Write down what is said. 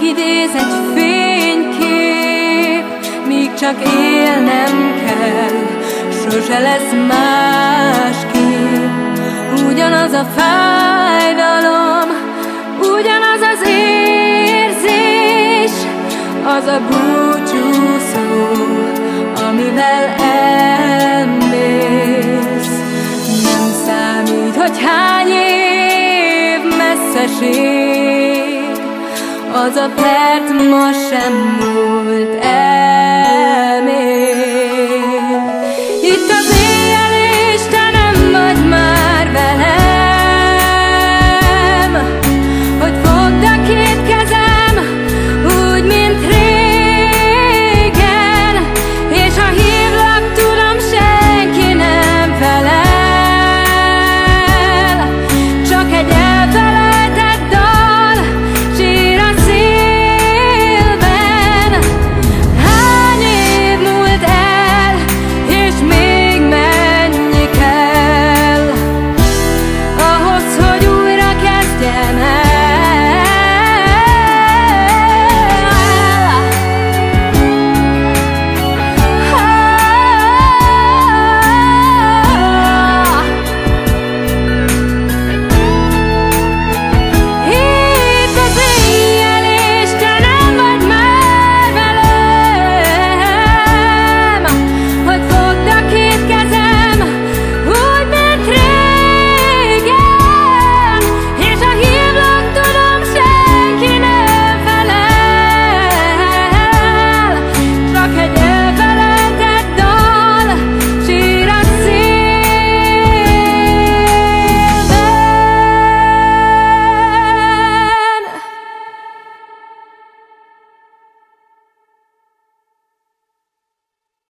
néz egy fénykép, míg csak élnem kell, sose lesz másképp. Ugyanaz a fájdalom, ugyanaz az érzés, az a búcsúszó, amivel elmész. Nem számít, hogy hány év messzeség, az a perc ma sem múlt el még. Itt az